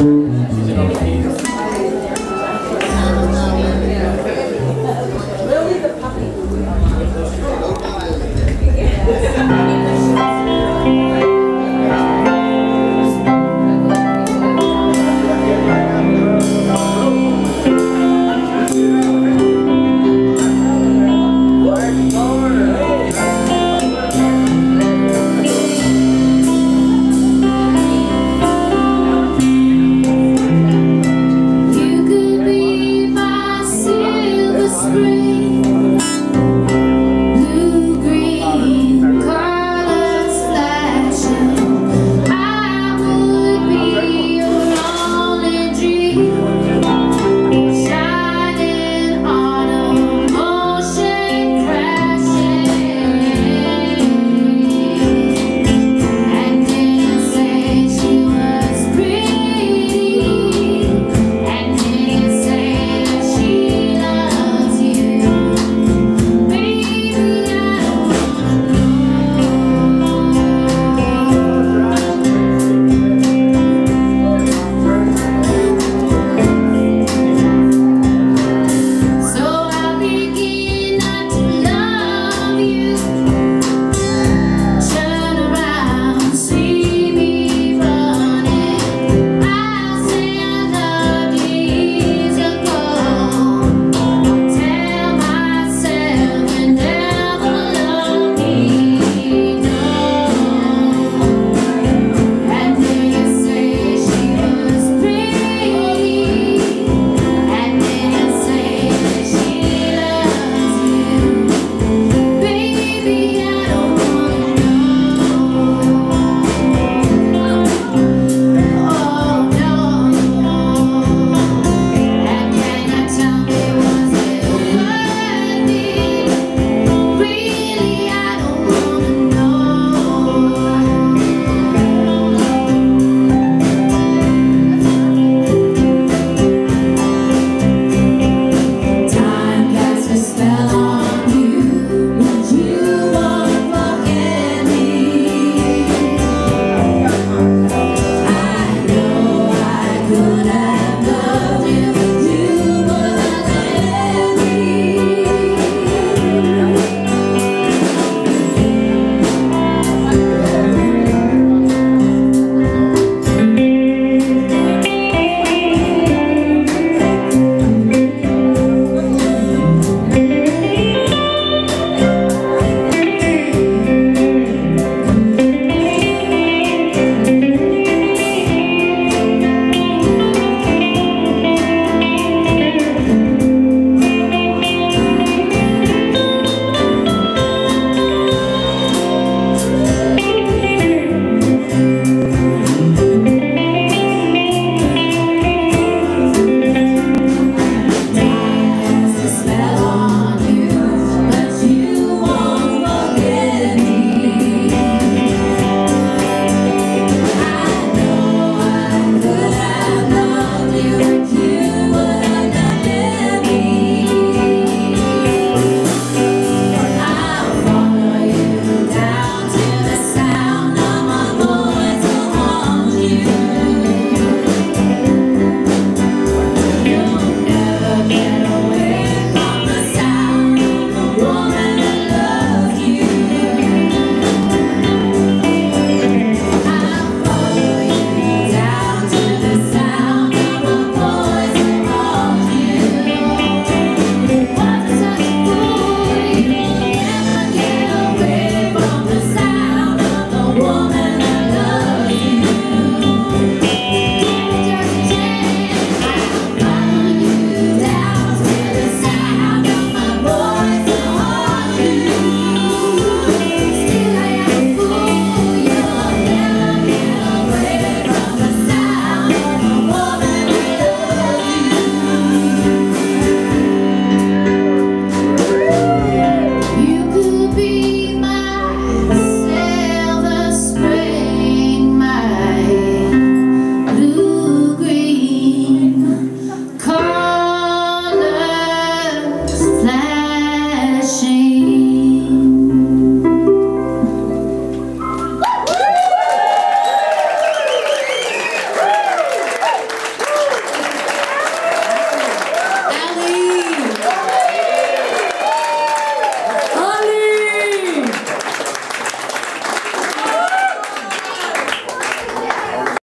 지지라고